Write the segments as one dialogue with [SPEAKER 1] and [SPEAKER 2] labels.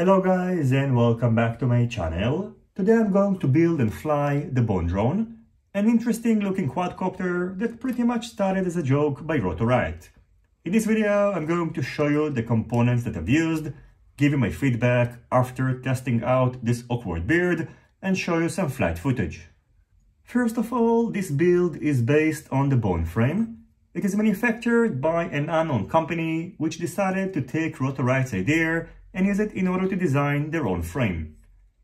[SPEAKER 1] Hello guys and welcome back to my channel. Today I'm going to build and fly the Bone Drone, an interesting looking quadcopter that pretty much started as a joke by Rotor Riot. In this video I'm going to show you the components that I've used, give you my feedback after testing out this awkward beard and show you some flight footage. First of all, this build is based on the bone frame. It is manufactured by an unknown company which decided to take Rotor Riot's idea and use it in order to design their own frame.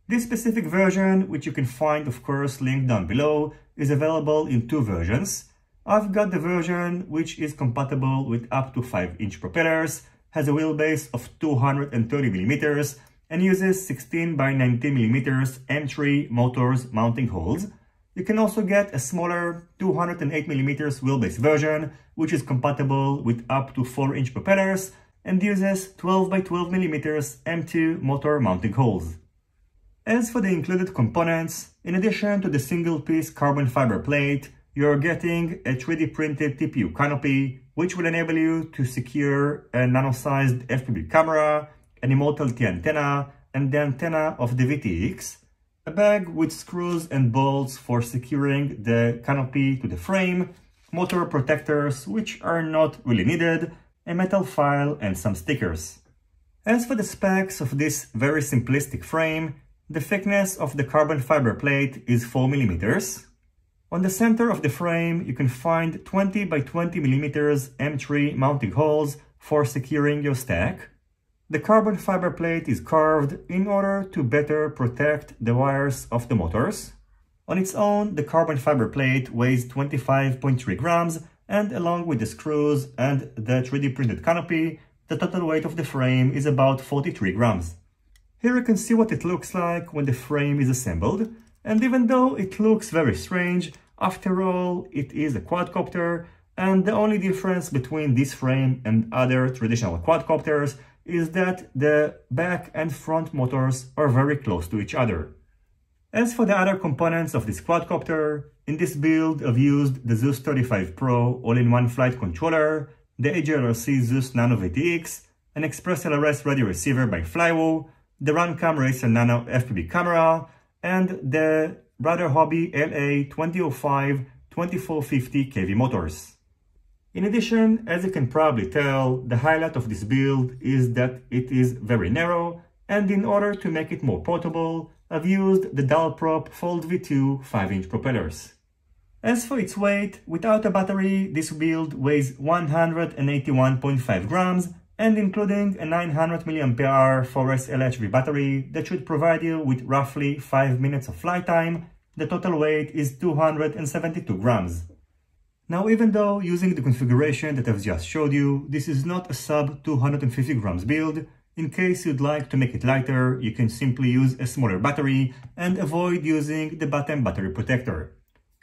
[SPEAKER 1] This specific version, which you can find of course linked down below, is available in two versions. I've got the version which is compatible with up to 5 inch propellers, has a wheelbase of 230mm and uses 16 by 19mm M3 motors mounting holes. You can also get a smaller 208mm wheelbase version, which is compatible with up to 4-inch propellers and uses 12 by 12mm M2 motor mounting holes. As for the included components, in addition to the single-piece carbon fiber plate, you're getting a 3D printed TPU canopy, which will enable you to secure a nano-sized FPV camera, an Immortal T antenna, and the antenna of the VTX, a bag with screws and bolts for securing the canopy to the frame, motor protectors, which are not really needed, a metal file and some stickers. As for the specs of this very simplistic frame, the thickness of the carbon fiber plate is 4 mm. On the center of the frame, you can find 20 by 20 mm M3 mounting holes for securing your stack. The carbon fiber plate is carved in order to better protect the wires of the motors. On its own, the carbon fiber plate weighs 25.3 grams and along with the screws and the 3D printed canopy, the total weight of the frame is about 43 grams. Here you can see what it looks like when the frame is assembled, and even though it looks very strange, after all, it is a quadcopter, and the only difference between this frame and other traditional quadcopters is that the back and front motors are very close to each other. As for the other components of this quadcopter, in this build I've used the Zeus 35 Pro all-in-one flight controller, the HGLRC Zeus Nano VTX, an Express LRS radio receiver by Flywoo, the Runcam Racer Nano FPV camera, and the Brother Hobby LA 2005 2450 kV motors. In addition, as you can probably tell, the highlight of this build is that it is very narrow and in order to make it more portable, I've used the Dalprop Fold V2 5-inch propellers. As for its weight, without a battery, this build weighs 181.5 grams and including a 900 mAh 4S LHV battery that should provide you with roughly 5 minutes of flight time, the total weight is 272 grams. Now, even though using the configuration that I've just showed you, this is not a sub 250 grams build, in case you'd like to make it lighter, you can simply use a smaller battery and avoid using the bottom battery protector.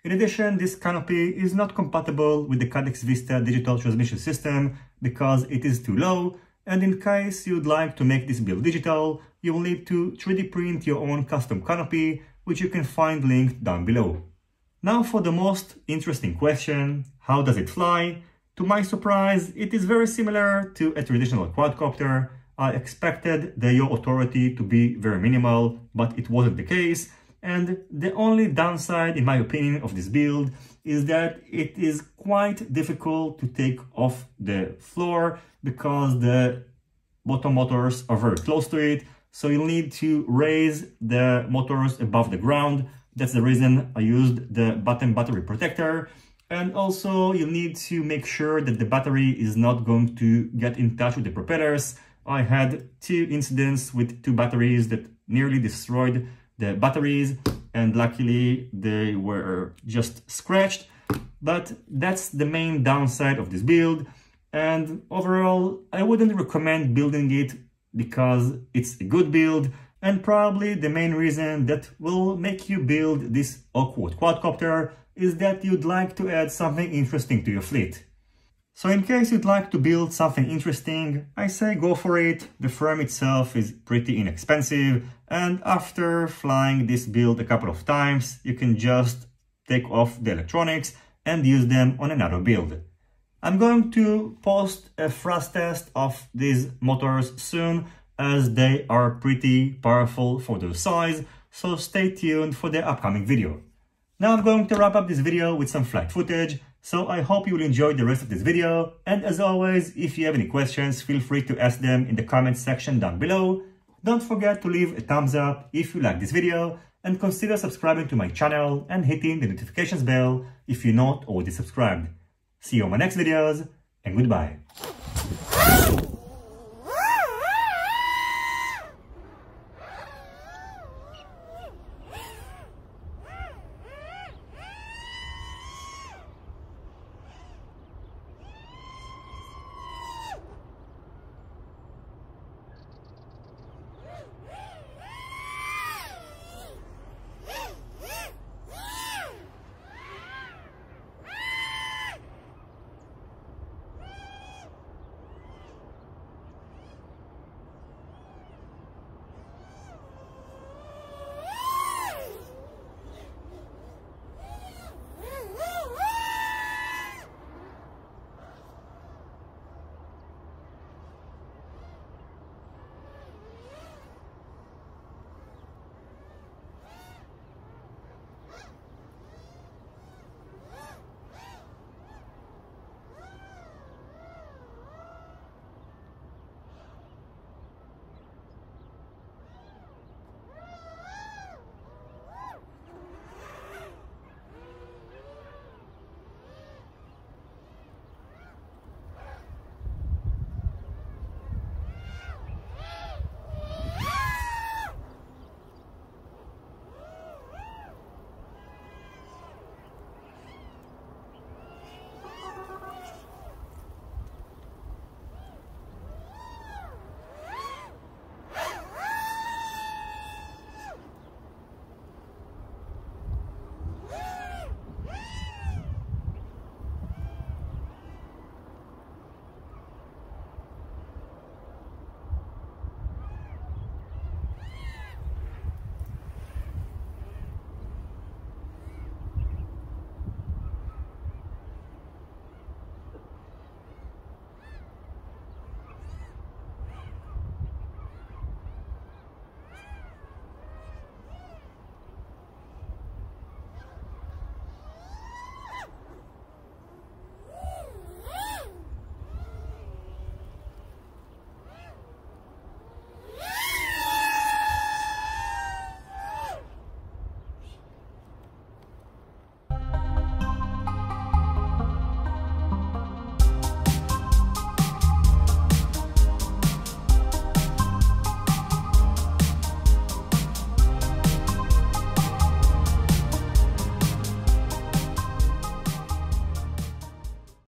[SPEAKER 1] In addition, this canopy is not compatible with the Caddx Vista digital transmission system because it is too low, and in case you'd like to make this build digital, you will need to 3D print your own custom canopy, which you can find linked down below. Now for the most interesting question, how does it fly? To my surprise, it is very similar to a traditional quadcopter. I expected the yaw authority to be very minimal, but it wasn't the case. And the only downside, in my opinion, of this build is that it is quite difficult to take off the floor because the bottom motors are very close to it. So you'll need to raise the motors above the ground that's the reason I used the bottom battery protector. And also you need to make sure that the battery is not going to get in touch with the propellers. I had two incidents with two batteries that nearly destroyed the batteries and luckily they were just scratched. But that's the main downside of this build. And overall, I wouldn't recommend building it because it's a good build and probably the main reason that will make you build this awkward quadcopter is that you'd like to add something interesting to your fleet. So in case you'd like to build something interesting, I say go for it. The frame itself is pretty inexpensive and after flying this build a couple of times, you can just take off the electronics and use them on another build. I'm going to post a thrust test of these motors soon as they are pretty powerful for their size, so stay tuned for the upcoming video. Now I'm going to wrap up this video with some flight footage, so I hope you will enjoy the rest of this video, and as always, if you have any questions, feel free to ask them in the comments section down below. Don't forget to leave a thumbs up if you like this video, and consider subscribing to my channel and hitting the notifications bell if you're not already subscribed. See you on my next videos, and goodbye.